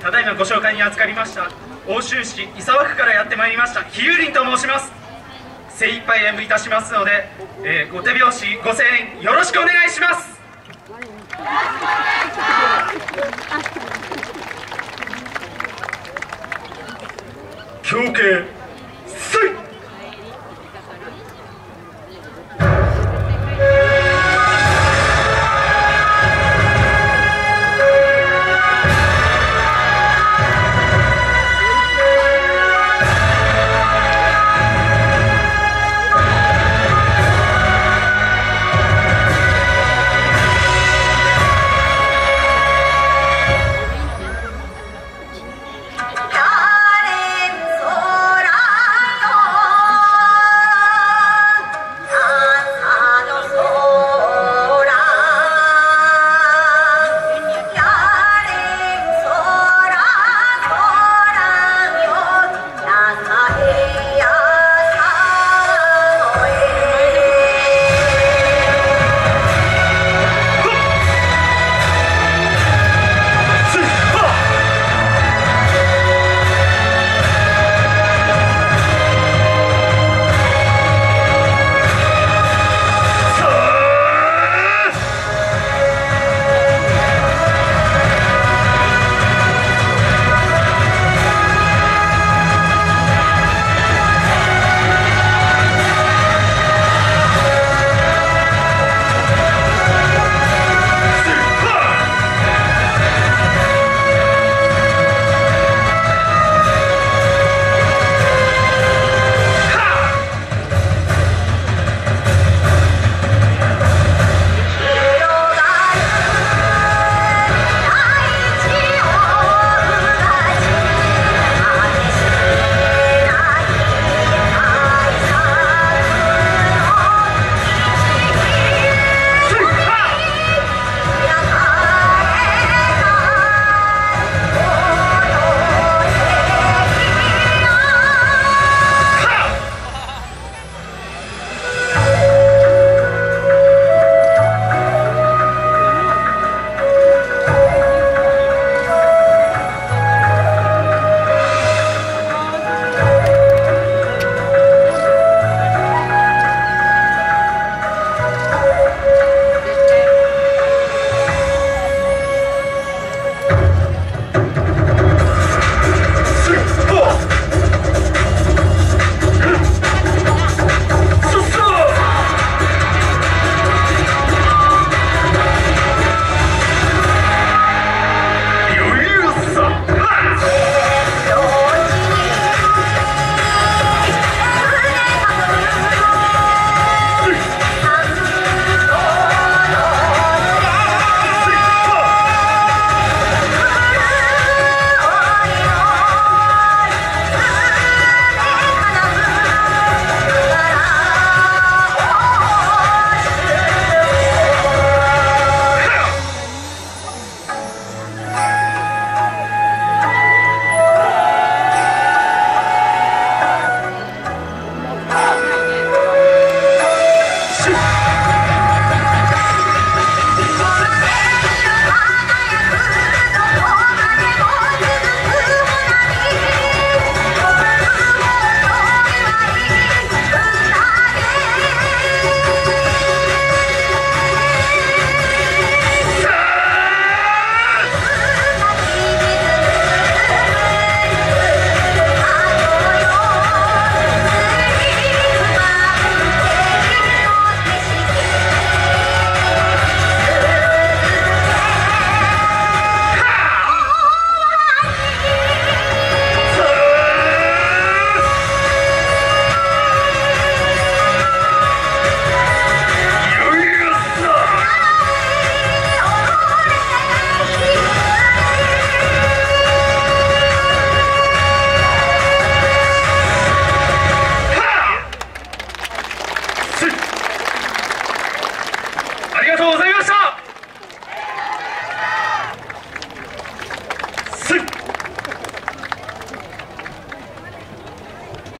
ただいまご紹介に預かりました奥州市伊沢区からやってまいりました日ゆりと申します。精一杯演舞いたしますので、えーご手拍子ご声援よろしくお願いします。狂犬。